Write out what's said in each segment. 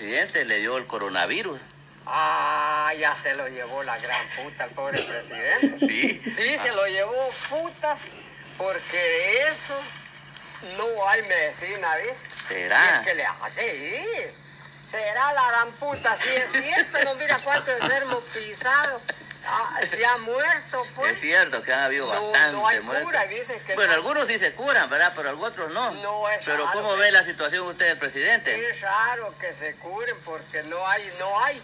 presidente le dio el coronavirus. Ah, ya se lo llevó la gran puta el pobre presidente. Sí. Sí, se lo llevó puta, porque de eso no hay medicina, ¿ves? ¿Será? ¿Qué le hace? Sí. Será la gran puta, sí es cierto, no mira cuántos enfermos pisados. Ah, se ha muerto, pues. Es cierto que han habido No, bastante no hay cura, dicen que Bueno, no. algunos sí se curan, ¿verdad? Pero otros no. No, es Pero raro, ¿cómo ¿eh? ve la situación usted presidente? Es raro que se curen porque no hay, no hay.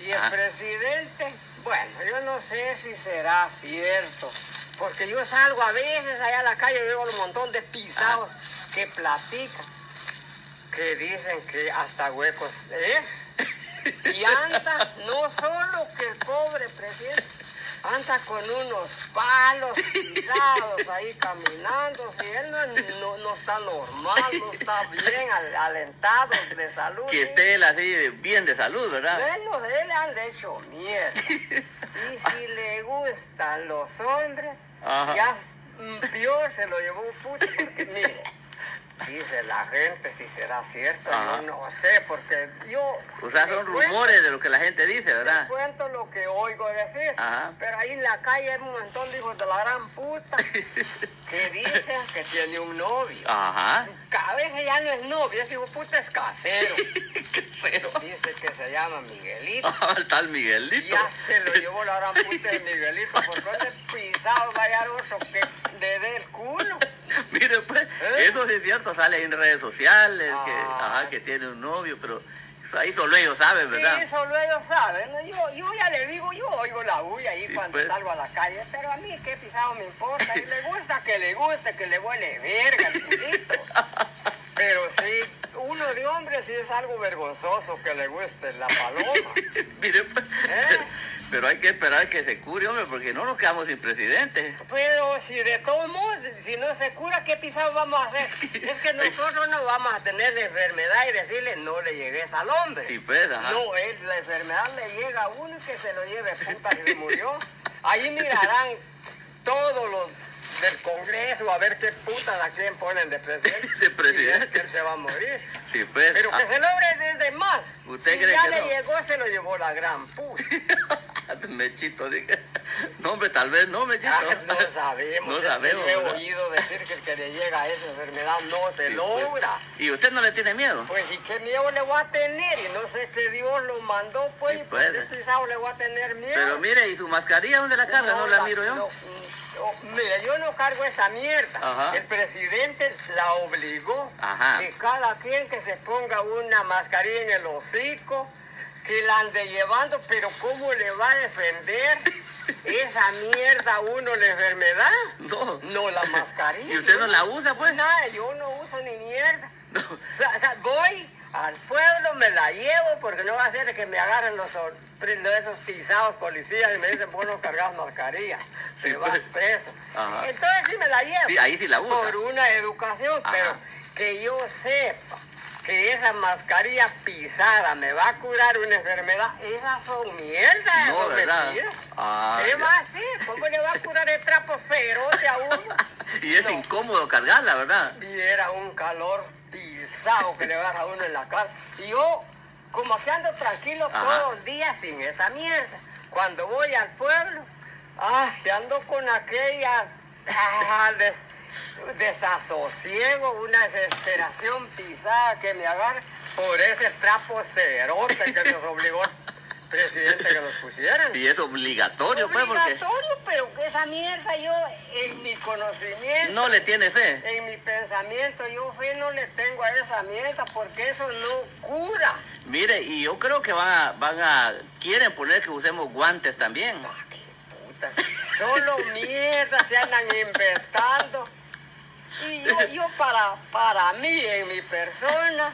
Y el Ah. presidente, bueno, yo no sé si será cierto, porque yo salgo a veces allá a la calle y veo un montón de pisados que platican, que dicen que hasta huecos es. Y anda, no solo que el pobre presidente, anda con unos palos pisados ahí caminando, si él no, no- no está normal, no está bien al- alentado de salud. Que esté él así bien de salud, ¿verdad? Bueno, él han hecho mierda. Y si le gustan los hombres, Ajá. ya mm, peor se lo llevó puto. Porque mire, dice la gente si será cierto, Ajá. yo no sé, porque yo. O sea, son cuento- rumores de lo que la gente dice, ¿verdad? cuento lo que oigo decir. Ajá. Pero ahí en la calle hay un montón de hijos de la gran puta que dicen que tiene un novio. Ajá. A veces ya no es novio, ese hijo puta es casero. Feo. Dice que se llama Miguelito. Ah, el tal Miguelito. Ya se lo llevó la gran puta de Miguelito, porque donde pisado va a hallar otro que le dé el culo. Mire, pues, ¿Eh? eso sí es cierto, sale en redes sociales, que, Ah. ajá, que tiene un novio, pero ahí solo ellos saben, ¿verdad? Sí, eso ellos saben. Yo, yo ya le digo, yo oigo la bulla ahí Sí, cuando pues. salgo a la calle, pero a mí qué pisado me importa. Y le gusta que le guste, que le huele verga el culito. Pero sí, uno de hombre sí es algo vergonzoso que le guste la paloma. Mire, pues, ¿Eh? Pero hay que esperar que se cure, hombre, porque no nos quedamos sin presidente. Pero si de todos modos, si no se cura, ¿qué pisado vamos a hacer? Es que nosotros no vamos a tener la enfermedad y decirle no le llegues al hombre. Sí, pues, ajá. No, es, la enfermedad le llega a uno y que se lo lleve puta si murió. Ahí mirarán todos los del Congreso a ver qué putas a quién ponen de presidente. De presidente. Si es que él se va a morir. Sí, pues. Pero que ah, se logre desde más. ¿Usted si cree ya que le no? llegó, se lo llevó la gran puta. Mechito, dije. No, hombre, tal vez no, Mechito. Ah, no sabemos. No sabemos, he oído decir que el que le llega a esa enfermedad no se Sí, pues. logra. ¿Y usted no le tiene miedo? Pues, ¿y qué miedo le voy a tener? Y no sé que Dios lo mandó, pues, Sí, y pues. qué pisado le voy a tener miedo. Pero mire, ¿y su mascarilla dónde la carga? No, la miro yo. no, no, mira, yo no cargo esa mierda. Ajá. El presidente la obligó. Ajá. Que cada quien que se ponga una mascarilla en el hocico, que la ande llevando, pero ¿cómo le va a defender esa mierda a uno la enfermedad? No. No, la mascarilla. ¿Y usted no la usa, pues? Nada, yo no uso ni mierda. No. O sea, voy al pueblo, me la llevo, porque no va a ser que me agarren los, esos pisados policías y me dicen, vos no cargas mascarilla, Sí, te vas pues. preso. Ajá. Entonces sí me la llevo. Sí, ahí sí la usa. Por una educación, Ajá. pero que yo sepa que esa mascarilla pisada me va a curar una enfermedad, esas son mierdas. No, ¿verdad? Ah, ¿Qué va a hacer? ¿Cómo le va a curar el trapo cerote a uno? Y es No. incómodo cargarla, ¿verdad? Y era un calor pisado que le va a uno en la cara. Y yo, como que ando tranquilo Ajá. todos los días sin esa mierda. Cuando voy al pueblo, ay, ando con aquella desasosiego, una desesperación pisada que me agarra por ese trapo cerote que nos obligó el presidente que nos pusieran. Y es obligatorio, pues, porque Obligatorio, pero esa mierda yo, en mi conocimiento, no le tiene fe. en mi pensamiento, yo fe no le tengo a esa mierda porque eso no cura. Mire, y yo creo que van a, van a, quieren poner que usemos guantes también. Ah, qué puta. Solo mierda se andan inventando. Y yo, yo para, para mí, en mi persona,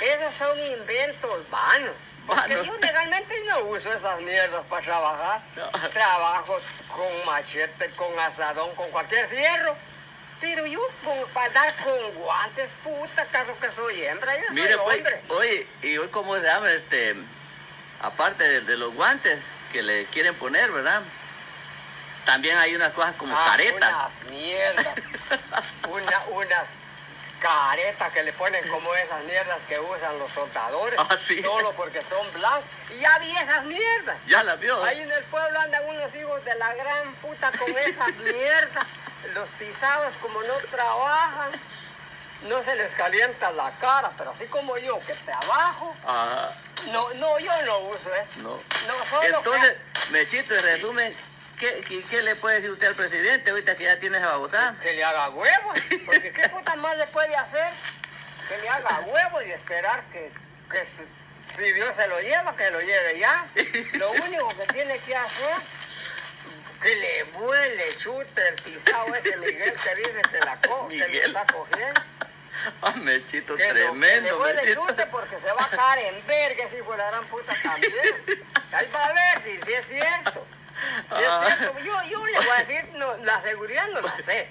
esos son inventos vanos. Porque yo legalmente no uso esas mierdas para trabajar. No. Trabajo con machete, con asadón, con cualquier fierro. Pero yo para dar con guantes, puta, caso que soy hembra, yo soy pues, hombre. oye, y hoy cómo se llama, este, aparte de, de los guantes que le quieren poner, ¿verdad? También hay unas cosas como Ah, caretas. Unas mierdas. Una, unas careta que le ponen como esas mierdas que usan los soldadores. Ah, sí. Solo porque son blancos. Y ya vi esas mierdas. Ya la vio. Ahí en el pueblo andan unos hijos de la gran puta con esas mierdas. Los pisados como no trabajan, no se les calienta la cara, pero así como yo que trabajo, Ah, no, no, yo no uso eso. no. No, solo Entonces, Mechito, en resumen, ¿qué, qué, qué le puede decir usted al presidente ahorita que ya tiene esa babosada? que, que le haga huevos, porque qué puta más le puede hacer que le haga huevos y esperar que, que si, si Dios se lo lleva, que lo lleve ya. Lo único que tiene que hacer que le vuele, chute el pisado ese Miguel que dice que la co que le Miguel. está cogiendo. Ah, Mechito, Que, que le tremendo, vuele Mechito. chute porque se va a caer en verga si fuera la gran puta también. Ahí va a ver si, si es cierto. Ah. Yo, yo le voy a decir, no, la seguridad no la sé.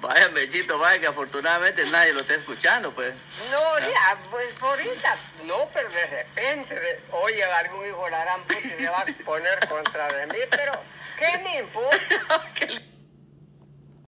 Vaya, Mechito, vaya, que afortunadamente nadie lo está escuchando, pues. No, ya, pues por ahorita, no, pero de repente, de- oye, algún hijo de la gran puta se va a poner contra de mí, pero ¿qué me importa?